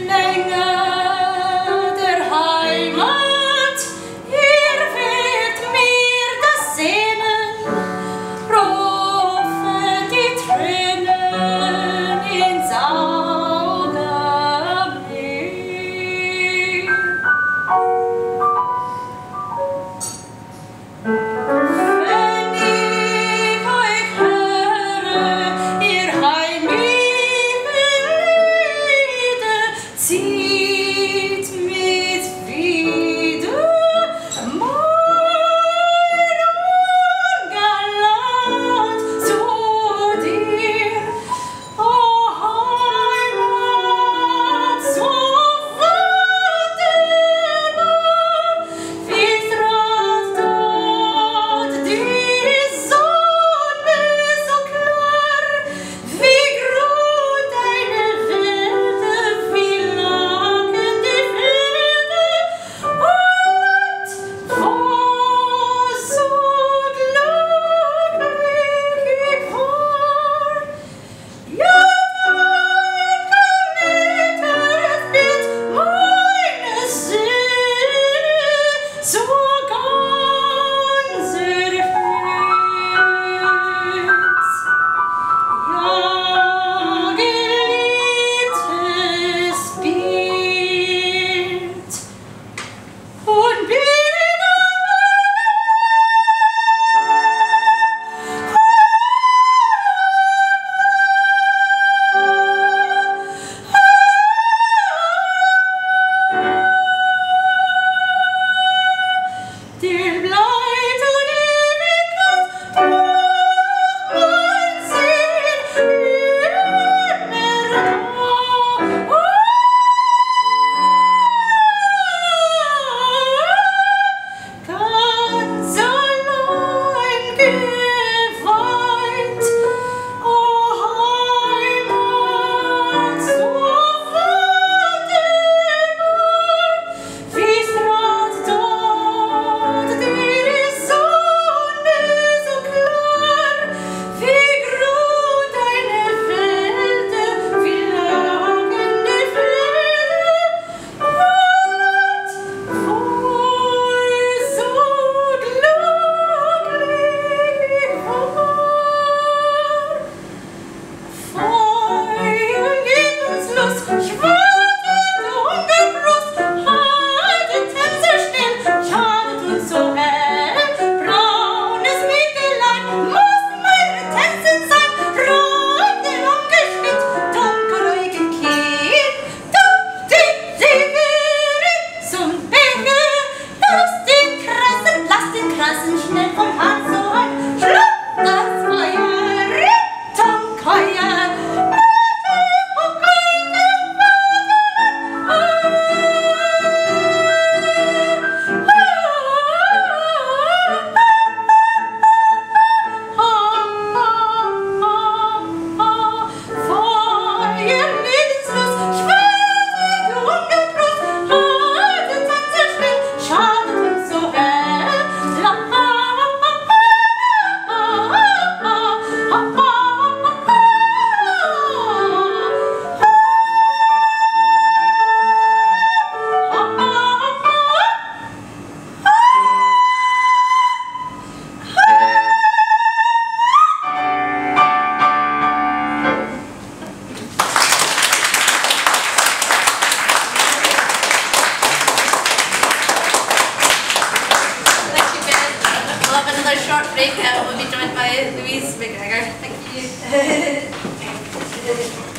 länger. próxima. We'll be joined by Louise McGregor. Thank you.